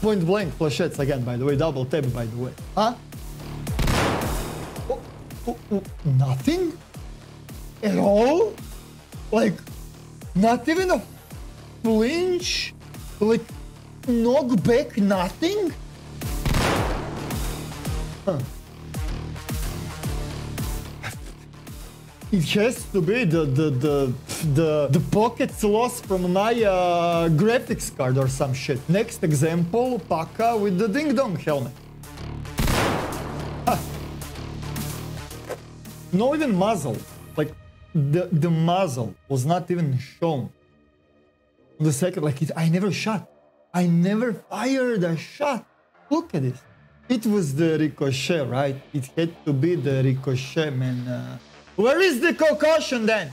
point blank flechettes again, by the way. Double tap, by the way. Huh? Oh, oh, oh, nothing? At all? Like, not even a flinch? Like, knock back, nothing? Huh. It has to be the the the the, the packets lost from my uh, graphics card or some shit. Next example, PACA with the ding dong helmet. Ah. No even muzzle. Like the the muzzle was not even shown. The second, like it, I never shot. I never fired a shot. Look at this. It was the ricochet, right? It had to be the ricochet, man. Uh, where is the concussion then?